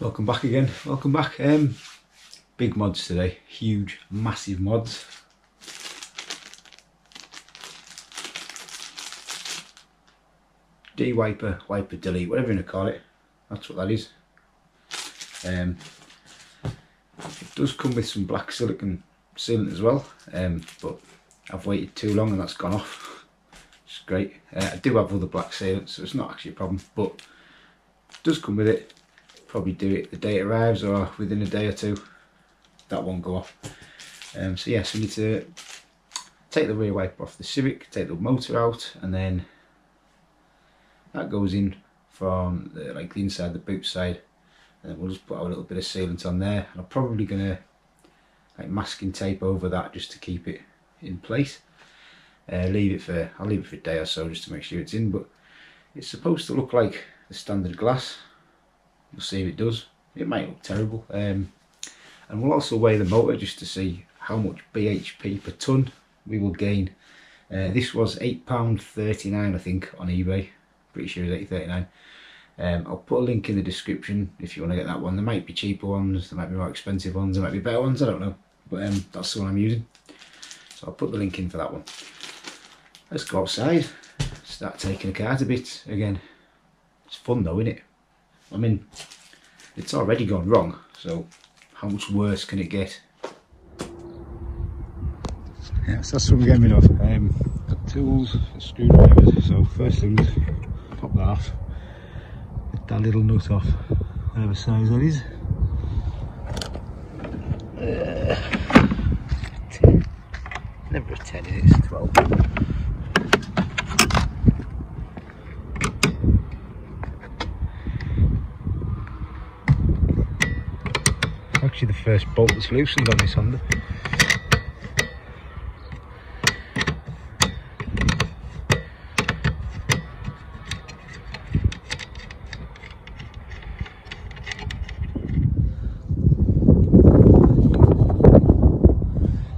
Welcome back again, welcome back. Um, big mods today, huge, massive mods. De-wiper, wiper delete, whatever you want to call it, that's what that is. Um, it does come with some black silicon sealant as well, um, but I've waited too long and that's gone off. It's great. Uh, I do have other black sealant, so it's not actually a problem, but does come with it. Probably do it the day it arrives or within a day or two. That won't go off. Um, so yes, we need to take the rear wiper off the Civic, take the motor out, and then that goes in from the, like the inside the boot side and we'll just put a little bit of sealant on there and I'm probably gonna like masking tape over that just to keep it in place uh, leave it for I'll leave it for a day or so just to make sure it's in but it's supposed to look like the standard glass we'll see if it does it might look terrible um, and we'll also weigh the motor just to see how much BHP per ton we will gain uh, this was £8.39 I think on eBay pretty sure it's 8.39 um, I'll put a link in the description if you want to get that one. There might be cheaper ones, there might be more expensive ones, there might be better ones, I don't know. But um, that's the one I'm using. So I'll put the link in for that one. Let's go outside, start taking the cars a bit again. It's fun though, isn't it? I mean, it's already gone wrong, so how much worse can it get? Yeah, so that's what we're getting rid of. Um, got tools, screwdrivers, so first things, pop that off that little nut off, whatever size that is. Uh, 10. Never a 10 is it? It's 12. Actually the first bolt that's loosened on this Honda.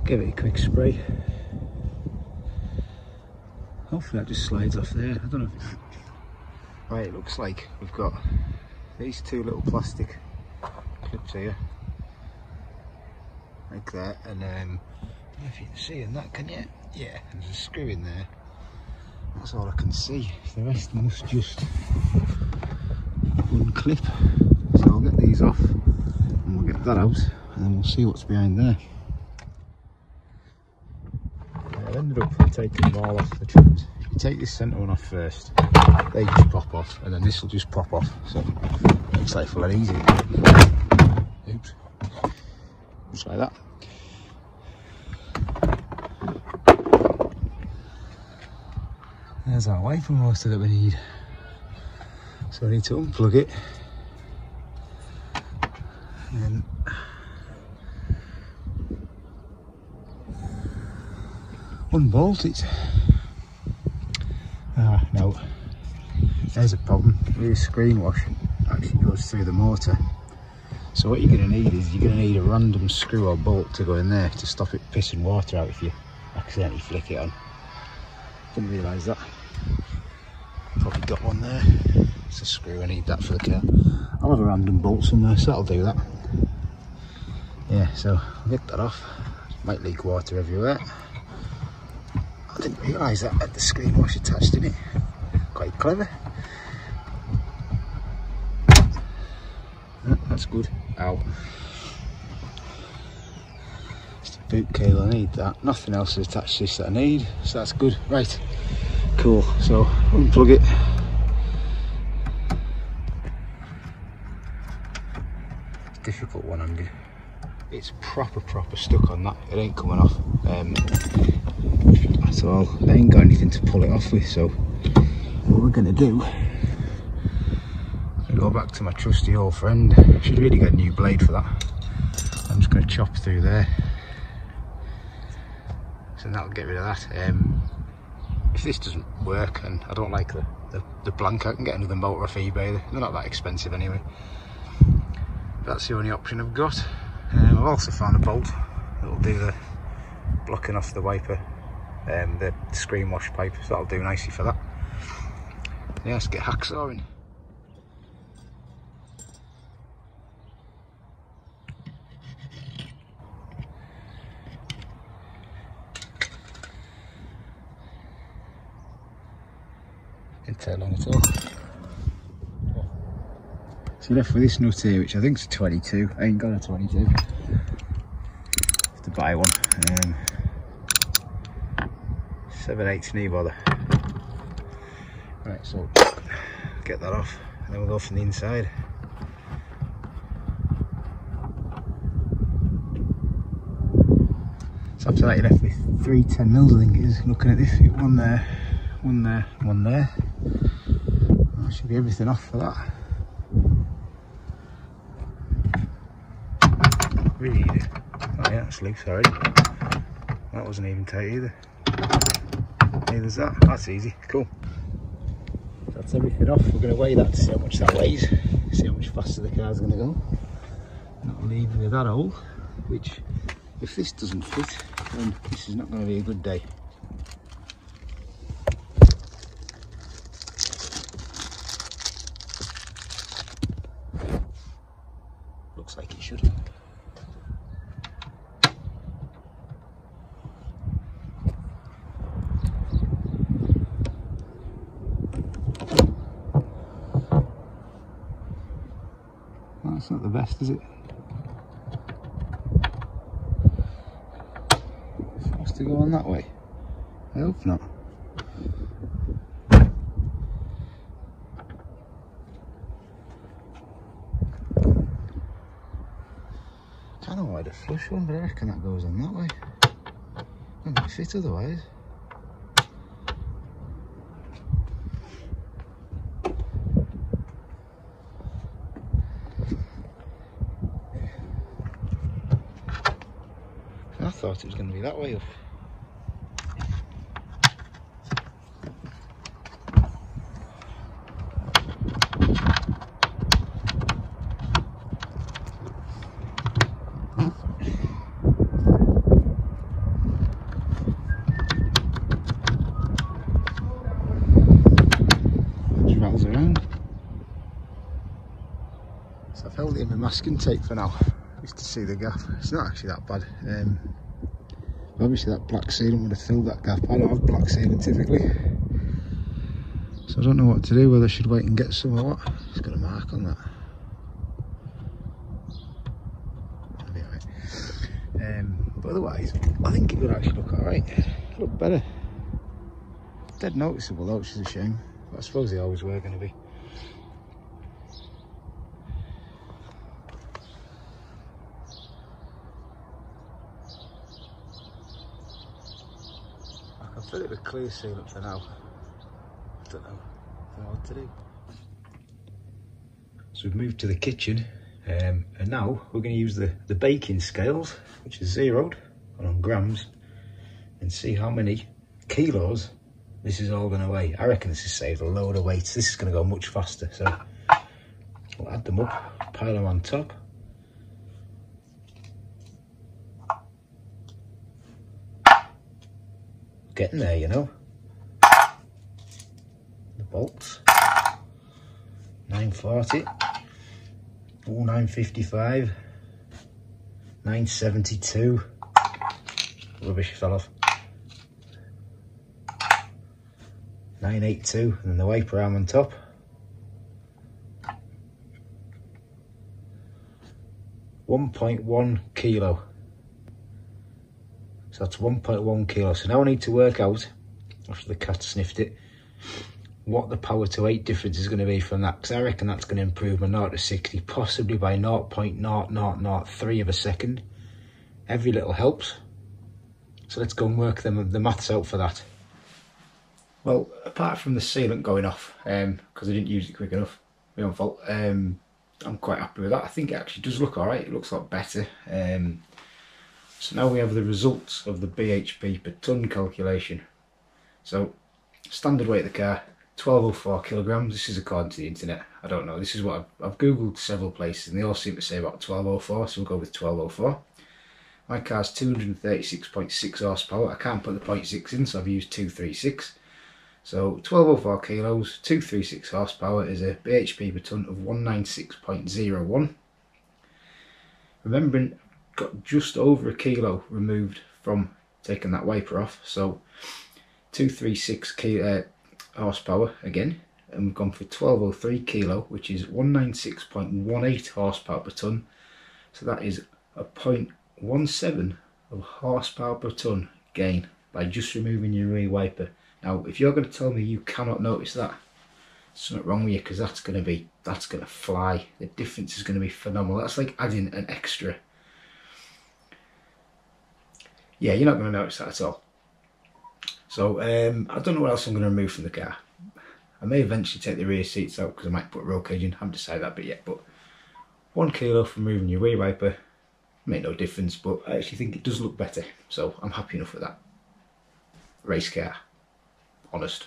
give it a quick spray. Hopefully that just slides off there. I don't know. If Right, it looks like we've got these two little plastic clips here, like that, and um, I don't know if you can see in that, can you? Yeah, there's a screw in there. That's all I can see. The rest must just unclip. So I'll get these off, and we'll get that out, and then we'll see what's behind there. I ended up taking them all off the trims. You take this centre one off first, they just pop off, and then this will just pop off. So makes life a lot easier. Oops. Just like that. There's our wiper motor that we need. So I need to unplug it. And then unbolt it. Ah, no. There's a problem. The screen wash actually goes through the motor. So what you're going to need is you're going to need a random screw or bolt to go in there to stop it pissing water out if you accidentally flick it on. Didn't realise that. Probably got one there. It's a screw, I need that for the car. I'll have a random bolt somewhere, so that'll do that. Yeah, so I'll get that off. Might leak water everywhere. I didn't realise that had the screen wash attached in it. Quite clever. Oh, that's good. Ow. It's the boot cable, I need that. Nothing else is attached to this that I need, so that's good. Right, cool. So unplug it. It's difficult one handed. It's proper, proper stuck on that. It ain't coming off. Um, at all. I ain't got anything to pull it off with, so what we're gonna do go back to my trusty old friend. Should really get a new blade for that. I'm just gonna chop through there. So that'll get rid of that. Um, if this doesn't work and I don't like the, the, the blank, I can get another motor off eBay. They're not that expensive anyway. That's the only option I've got. Um, I've also found a bolt that'll do the blocking off the wiper um, the screen wash pipe, so that'll do nicely for that. Yeah, let's get hacksawing. Didn't take long at all. So left with this nut here, which I think is 22. I ain't got a 22. Have to buy one. Um, 7 8 knee bother. Right, so get that off, and then we'll go from the inside. So after that, you left with three 10 mils, I think it is. Looking at this, one there, one there, one there. That should be everything off for that. Really. Oh yeah, that's loose already. That wasn't even tight either. Neither's that. That's easy. Cool. That's everything off. We're going to weigh that to see how much that weighs. See how much faster the car's going to go. Not leaving with that hole, which if this doesn't fit, then this is not going to be a good day. That's not the best, is it? Supposed to go on that way? I hope not. I don't know why the flush one, but I reckon that goes on that way. Wouldn't fit otherwise. I thought it was going to be that way up. Rattles around. So I've held it in my masking tape for now, just to see the gap. It's not actually that bad. Um, obviously that black sealant would have filled that gap. I don't have black sealant typically. So I don't know what to do, whether I should wait and get some or what. It's got a mark on that. Um, but otherwise, I think it would actually look alright. Look better. Dead noticeable though, which is a shame. But I suppose they always were going to be. Fill it with clear sealant for now. I don't know. I don't know what to do. So we've moved to the kitchen um, and now we're going to use the, the baking scales, which is zeroed on grams, and see how many kilos this is all going to weigh. I reckon this has saved a load of weight. This is going to go much faster. So we'll add them up, pile them on top. Getting there, you know. The bolts. 940. Oh, 955. 972. Rubbish fell off. 982 and then the wiper arm on top. One point one kilo. That's 1.1 kilo. So now I need to work out, after the cat sniffed it, what the power to weight difference is going to be from that. Because I reckon that's going to improve my 0 to 60, possibly by 0.0003 of a second. Every little helps. So let's go and work them, the maths out for that. Well, apart from the sealant going off, because um, I didn't use it quick enough, my own fault, um, I'm quite happy with that. I think it actually does look alright, it looks a lot better. Um, so now we have the results of the BHP per tonne calculation. So, standard weight of the car, 1204 kilograms. This is according to the internet. I don't know. This is what I've, I've googled several places and they all seem to say about 1204, so we'll go with 1204. My car's 236.6 horsepower. I can't put the 0.6 in, so I've used 236. So 1204 kilos, 236 horsepower is a BHP per tonne of 196.01. Remembering, got just over a kilo removed from taking that wiper off. So 236 kilo, uh, horsepower again, and we've gone for 1203 kilo, which is 196.18 horsepower per ton. So that is a 0.17 of horsepower per ton gain by just removing your rear wiper. Now, if you're going to tell me you cannot notice that, something wrong with you because that's going to be that's going to fly. The difference is going to be phenomenal. That's like adding an extra. Yeah, you're not going to notice that at all. So um, I don't know what else I'm going to remove from the car. I may eventually take the rear seats out because I might put a roll cage in. I haven't decided that bit yet, but one kilo from removing your rear wiper make no difference, but I actually think it does look better. So I'm happy enough with that. Race car, honest.